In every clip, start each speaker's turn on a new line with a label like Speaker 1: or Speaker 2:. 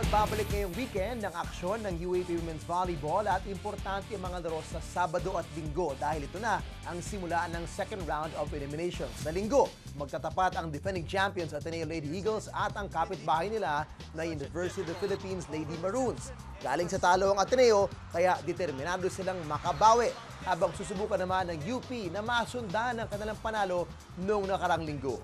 Speaker 1: magbabalik ngayong weekend ng aksyon ng UAP Women's Volleyball at importante ang mga laro sa Sabado at Linggo dahil ito na ang simula ng second round of eliminations. Sa Linggo, magtatapat ang defending champions Ateneo Lady Eagles at ang kapitbahay nila na University of the Philippines Lady Maroons. Galing sa talo ang Ateneo, kaya determinado silang makabawi habang susubukan naman ng UP na masundan ang kanilang panalo noong nakarang linggo.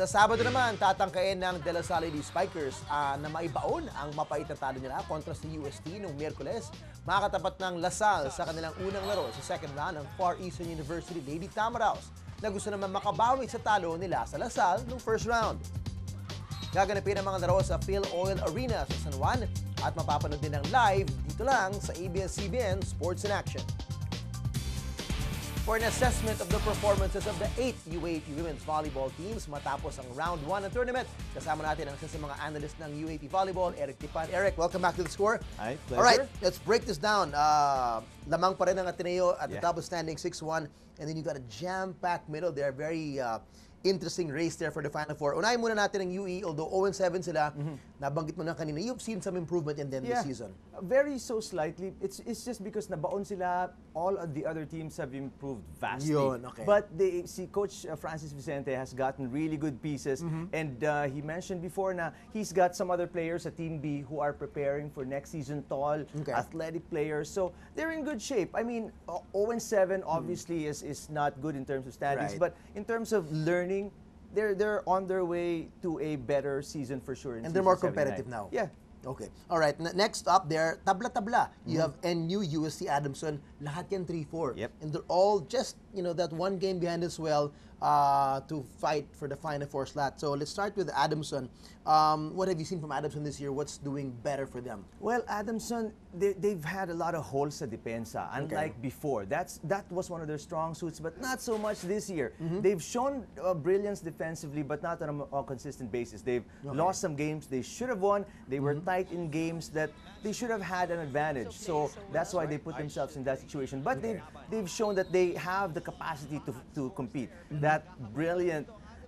Speaker 1: Sa Sabado naman, tatangkain ng De La Salle Lady Spikers ah, na maibaon ang mapait na talo nila kontra sa UST noong Miyerkules. Makakatapat ng Lasal sa kanilang unang laro sa second round ng Far Eastern University Lady Tamaraws na gusto naman makabawi sa talo nila sa Lasal noong first round. Gaganapin ang mga laro sa Phil Oil Arena sa San Juan at mapapanood din ng live dito lang sa ABS-CBN Sports in Action. For an assessment of the performances of the 8 UAP women's volleyball teams matapos ang round 1 ng tournament, kasama natin ang isa sa mga analyst ng UAP Volleyball, Eric Tipan. Eric, welcome back to the score.
Speaker 2: Hi,
Speaker 1: All right,
Speaker 2: pleasure.
Speaker 1: let's break this down. Uh, lamang pa rin ang Ateneo at the
Speaker 2: Yeah.
Speaker 1: top of standing 6-1 and then you've got a jam-packed middle there. Very uh, interesting race there for the Final Four. Unahin muna natin ang UE, although 0-7 sila, nabanggit mo na kanina, you've seen some improvement in them this season.
Speaker 2: Very so slightly. It's it's just because nabaon sila, all of the other teams have improved vastly.
Speaker 1: Yun, okay.
Speaker 2: But they, si Coach uh, Francis Vicente has gotten really good pieces.
Speaker 1: Mm-hmm.
Speaker 2: And uh, he mentioned before na he's got some other players at Team B who are preparing for next season tall,
Speaker 1: Okay.
Speaker 2: athletic players. So they're in good shape. I mean, uh, 0-7 obviously is, is not good in terms of standings.
Speaker 1: Right.
Speaker 2: But in terms of learning, they're, they're on their way to a better season for sure.
Speaker 1: And they're more
Speaker 2: season 79.
Speaker 1: competitive now.
Speaker 2: Yeah.
Speaker 1: Okay. All right. N- next up there, tabla-tabla. You have NU, USC, Adamson. Lahat yan 3-4.
Speaker 2: Yep.
Speaker 1: And they're all just, you know, that one game behind as well uh, to fight for the Final Four slot. So let's start with Adamson. Um, what have you seen from Adamson this year? What's doing better for them?
Speaker 2: Well, Adamson, they, they've had a lot of holes sa depensa, unlike before. That's that was one of their strong suits, but not so much this year. They've shown uh, brilliance defensively, but not on a, a consistent basis. They've lost some games they should have won. They were tight in games that they should have had an advantage. So that's why they put themselves in that situation. But they've they've shown that they have the capacity to to compete. That brilliant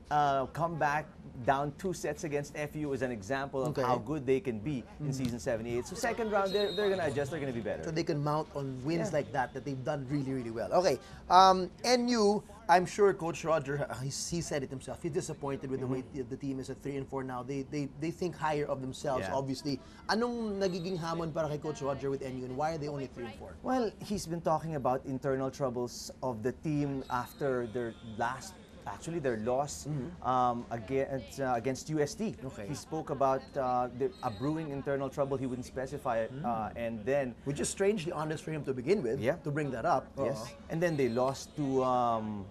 Speaker 2: uh, comeback down two sets against FEU is an example of
Speaker 1: Okay.
Speaker 2: how good they can be in season 78. So second round, they're, they're going to adjust. They're going to be better.
Speaker 1: So they can mount on wins
Speaker 2: Yeah.
Speaker 1: like that that they've done really, really well. Okay. Um, NU, I'm sure Coach Roger, uh, he, said it himself. He's disappointed with the way the, the team is at 3 and 4 now. They, they, they think higher of themselves,
Speaker 2: Yeah.
Speaker 1: obviously. Anong nagiging hamon para kay Coach Roger with NU and why are they only 3 and 4?
Speaker 2: Well, he's been talking about internal troubles of the team after their last, actually their loss um, against, uh, against UST.
Speaker 1: Okay.
Speaker 2: He spoke about uh, the, a brewing internal trouble. He wouldn't specify it, uh, and then
Speaker 1: Which is strangely honest for him to begin with,
Speaker 2: Yeah.
Speaker 1: to bring that up.
Speaker 2: Yes. And then they lost to um,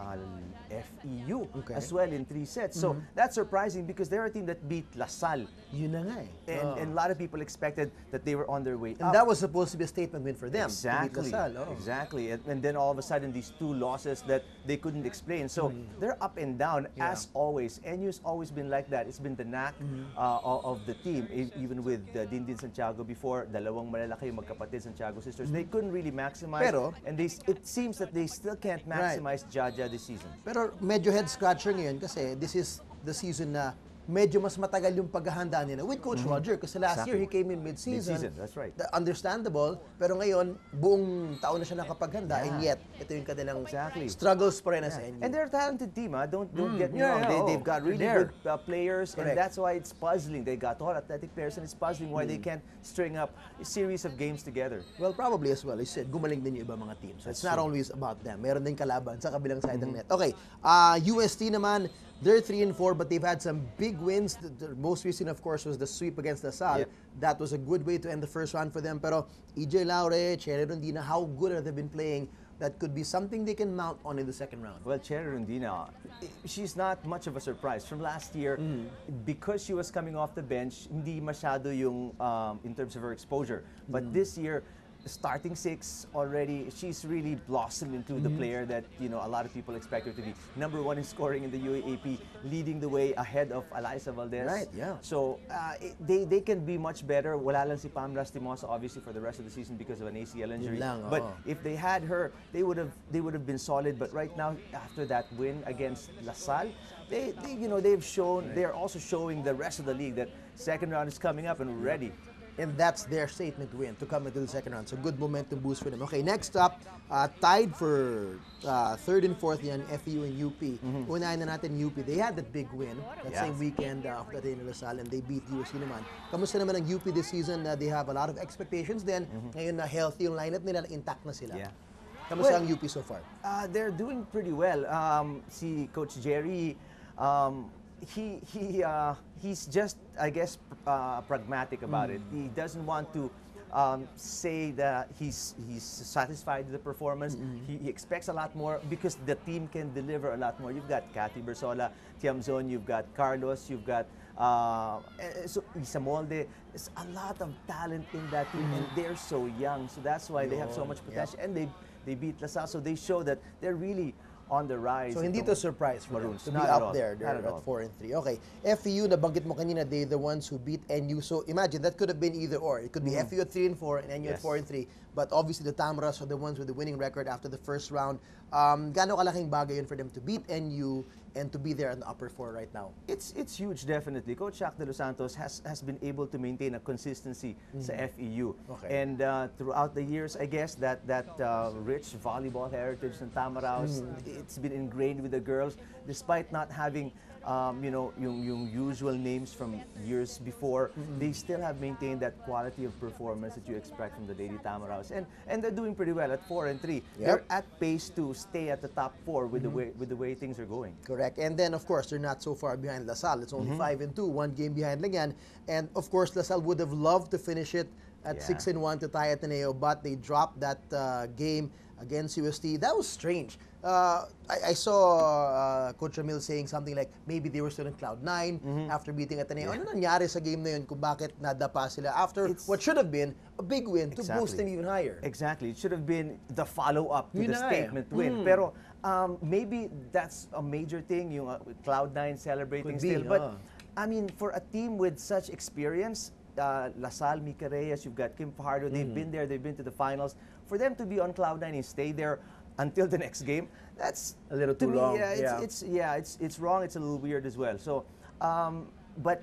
Speaker 2: uh, FEU
Speaker 1: Okay.
Speaker 2: as well in three sets. So that's surprising because they're a team that beat LaSalle.
Speaker 1: Yun na nga eh.
Speaker 2: And,
Speaker 1: Oo.
Speaker 2: and a lot of people expected that they were on their way
Speaker 1: And
Speaker 2: up.
Speaker 1: that was supposed to be a statement win for them.
Speaker 2: Exactly.
Speaker 1: LaSalle, oo.
Speaker 2: Exactly. And, and then all of a sudden, these two losses that they couldn't explain. So they're up and down
Speaker 1: Yeah.
Speaker 2: as always. NU's always been like that. It's been the knack
Speaker 1: Mm-hmm.
Speaker 2: uh, of, the team. Even with uh, Dindin Santiago before, dalawang malalaki yung magkapatid Santiago sisters. They couldn't really maximize.
Speaker 1: Pero-
Speaker 2: and they, it seems that they still can't
Speaker 1: Right.
Speaker 2: maximize Jaja this season.
Speaker 1: Pero medyo head scratcher ngayon kasi this is the season na medyo mas matagal yung paghahanda nila with Coach Roger kasi last
Speaker 2: Exactly.
Speaker 1: year he came in mid-season.
Speaker 2: Mid-season, that's right.
Speaker 1: The- Understandable, pero ngayon buong taon na siya nakapaghanda and
Speaker 2: Yeah.
Speaker 1: yet ito yung kanilang
Speaker 2: Exactly.
Speaker 1: struggles pa rin
Speaker 2: Yeah.
Speaker 1: NU.
Speaker 2: And they're a talented team, ah. Don't don't get me
Speaker 1: Mm. Yeah,
Speaker 2: wrong.
Speaker 1: yeah,
Speaker 2: they,
Speaker 1: oh,
Speaker 2: they've got really
Speaker 1: they're
Speaker 2: good uh, players,
Speaker 1: Correct.
Speaker 2: and that's why it's puzzling. They got all athletic players, and it's puzzling why they
Speaker 1: Mm.
Speaker 2: can't string up a series of games together.
Speaker 1: Well, probably as well. I said, gumaling din yung ibang mga teams. So it's
Speaker 2: That's
Speaker 1: not
Speaker 2: true.
Speaker 1: always
Speaker 2: Mm-hmm.
Speaker 1: about them. Meron din kalaban sa kabilang side ng net. Okay, uh, UST naman, they're 3 and 4 but they've had some big wins. The, the most recent, of course, was the sweep against Lasal.
Speaker 2: Yep.
Speaker 1: That was a good way to end the first round for them. Pero EJ Laure, Cherry Rondina, how good have they been playing? That could be something they can mount on in the second round.
Speaker 2: Well, Cherry Rondina, she's not much of a surprise. From last year,
Speaker 1: Mm.
Speaker 2: because she was coming off the bench, hindi masyado yung, um, in terms of her exposure. But
Speaker 1: Mm.
Speaker 2: this year, starting six already. She's really blossomed into
Speaker 1: Mm-hmm.
Speaker 2: the player that you know a lot of people expect her to be. Number one in scoring in the UAAP, leading the way ahead of Alyssa Valdez.
Speaker 1: Right, yeah.
Speaker 2: So uh, it- they they can be much better. Wala lang si Pam Lastimosa obviously for the rest of the season because of an ACL injury.
Speaker 1: lang,
Speaker 2: but if they had her, they would have they would have been solid. But right now, after that win against LaSalle, they, they you know they've shown they're also showing the rest of the league that second round is coming up and we're ready.
Speaker 1: And that's their statement win to come into the second round. So good momentum boost for them. Okay, next up, uh, tied for uh, third and fourth yan, FEU and UP. Unahin na natin UP. They had that big win that
Speaker 2: Yeah.
Speaker 1: same weekend uh, of in Lasal and they beat USC naman. Kamusta naman ang UP this season? Uh, they have a lot of expectations then. Ngayon na healthy yung lineup nila, intact na sila.
Speaker 2: Yeah.
Speaker 1: Kamusta
Speaker 2: Well,
Speaker 1: ang UP so far?
Speaker 2: Uh, they're doing pretty well. Um, see, Coach Jerry, um, he he uh, he's just I guess uh, pragmatic about it. He doesn't want to um, say that he's he's satisfied with the performance. He, he expects a lot more because the team can deliver a lot more. You've got Cathy Bersola, Tiamzon, you've got Carlos, you've got uh, eh, so Isa Molde. There's a lot of talent in that team, and they're so young. So that's why they have so much
Speaker 1: yeah.
Speaker 2: potential and they they beat LaSalle, so they show that they're really on the rise.
Speaker 1: So hindi to surprise for them
Speaker 2: Maroons.
Speaker 1: to be
Speaker 2: Not at
Speaker 1: up
Speaker 2: all.
Speaker 1: there.
Speaker 2: Not
Speaker 1: They're
Speaker 2: at
Speaker 1: at
Speaker 2: all.
Speaker 1: 4 and 3. Okay. FEU, nabanggit mo kanina, they the ones who beat NU. So imagine, that could have been either or. It could be FEU at 3 and 4 and NU at
Speaker 2: Yes.
Speaker 1: 4 and 3. But obviously, the Tamras are the ones with the winning record after the first round. Um, Gano'ng kalaking bagay yun for them to beat NU and to be there in the upper four right now?
Speaker 2: It's it's huge, definitely. Coach Jacques De Los Santos has has been able to maintain a consistency sa FEU,
Speaker 1: Mm-hmm. Okay.
Speaker 2: and uh, throughout the years, I guess that that uh, rich volleyball heritage ng Tamaraos,
Speaker 1: Mm-hmm.
Speaker 2: it's been ingrained with the girls, despite not having. Um, you know, yung, yung usual names from years before,
Speaker 1: Mm-hmm.
Speaker 2: they still have maintained that quality of performance that you expect from the Lady Tamaraws. And and they're doing pretty well at 4 and 3. They're at pace to stay at the top 4 with
Speaker 1: Mm-hmm.
Speaker 2: the way with the way things are going.
Speaker 1: Correct. And then, of course, they're not so far behind LaSalle. It's only 5 and 2, one game behind lang yan. And, of course, LaSalle would have loved to finish it at
Speaker 2: Yeah.
Speaker 1: 6 and 1 to tie Ateneo, but they dropped that uh, game against UST. That was strange. Uh, I, I saw uh, Coach Ramil saying something like maybe they were still in cloud 9
Speaker 2: Mm-hmm.
Speaker 1: after beating Ateneo. Ano nangyari sa game na yun kung bakit nadapa sila after
Speaker 2: It's-
Speaker 1: what should have been a big win to boost
Speaker 2: Exactly.
Speaker 1: them even higher?
Speaker 2: Exactly. It should have been the follow-up to
Speaker 1: Yun
Speaker 2: the
Speaker 1: eh.
Speaker 2: statement win. Pero um, maybe that's a major thing, yung uh, Cloud9 celebrating
Speaker 1: Could be,
Speaker 2: still. But. I mean, for a team with such experience, uh, LaSalle, Mika Reyes, you've got Kim Fajardo,
Speaker 1: Mm.
Speaker 2: they've been there, they've been to the finals. For them to be on Cloud9 and stay there until the next game, that's
Speaker 1: A little
Speaker 2: to
Speaker 1: too
Speaker 2: me,
Speaker 1: long,
Speaker 2: Yeah, it's,
Speaker 1: yeah.
Speaker 2: it's yeah, it's it's wrong. It's a little weird as well. So, um, but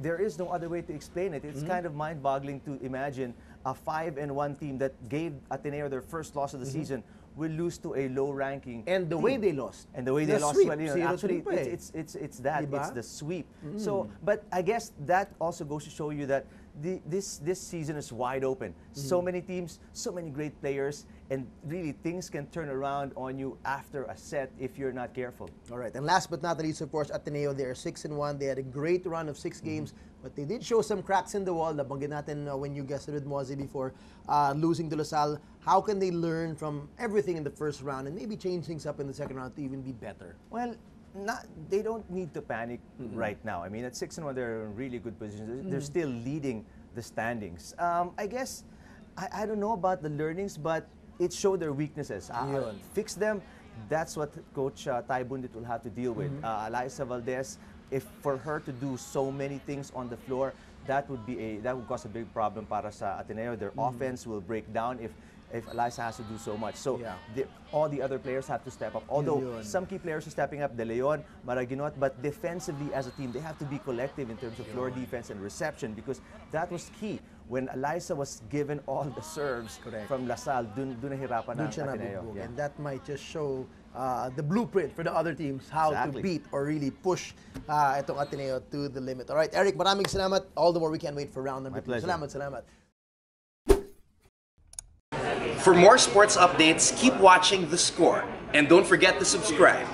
Speaker 2: there is no other way to explain it. It's kind of mind-boggling to imagine a five and one team that gave Ateneo their first loss of the season will lose to a low-ranking.
Speaker 1: And the way they lost.
Speaker 2: and the way
Speaker 1: The
Speaker 2: they lost
Speaker 1: sweep,
Speaker 2: well, you know, actually
Speaker 1: pa eh.
Speaker 2: it's, it's it's it's that
Speaker 1: Diba?
Speaker 2: it's the sweep. So, but I guess that also goes to show you that the, this this season is wide open. So
Speaker 1: Mm-hmm.
Speaker 2: many teams, so many great players, and really things can turn around on you after a set if you're not careful.
Speaker 1: All right, and last but not least, of course, Ateneo. They are six and one. They had a great run of 6 games, but they did show some cracks in the wall. Nabanggit natin uh, when you guessed it with Mozi before, uh, losing to LaSalle. How can they learn from everything in the first round and maybe change things up in the second round to even be better?
Speaker 2: Well, not they don't need to panic right now. I mean, at six and one, they're in really good positions. They're- They're still leading the standings. Um, I guess I, I don't know about the learnings, but it showed their weaknesses. Uh,
Speaker 1: Yun.
Speaker 2: fix them. That's what Coach uh, Tai Bundit will have to deal with. Uh, Alyssa Valdez, if for her to do so many things on the floor, that would be a that would cause a big problem para sa Ateneo. Their offense will break down if if Alyssa has to do so much. So
Speaker 1: Yeah.
Speaker 2: the, all the other players have to step up. Although
Speaker 1: yun.
Speaker 2: some key players are stepping up, De Leon, Maraguinot, but defensively as a team, they have to be collective in terms of floor defense and reception because that was key. When Alyssa was given all the serves
Speaker 1: Correct.
Speaker 2: from LaSalle, dun, dun nahirapan
Speaker 1: Doon
Speaker 2: ang
Speaker 1: siya
Speaker 2: Ateneo. Yeah.
Speaker 1: And that might just show uh, the blueprint for the other teams how to beat or really push uh, itong Ateneo to the limit. All right, Eric, maraming salamat. All the more we can't wait for round number
Speaker 2: My
Speaker 1: two.
Speaker 2: pleasure.
Speaker 1: Salamat, salamat.
Speaker 3: For more sports updates, keep watching The Score and don't forget to subscribe.